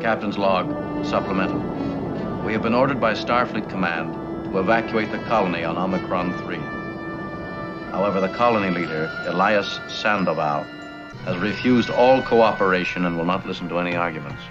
Captain's log, supplemental. We have been ordered by Starfleet Command to evacuate the colony on Omicron 3. However, the colony leader, Elias Sandoval, has refused all cooperation and will not listen to any arguments.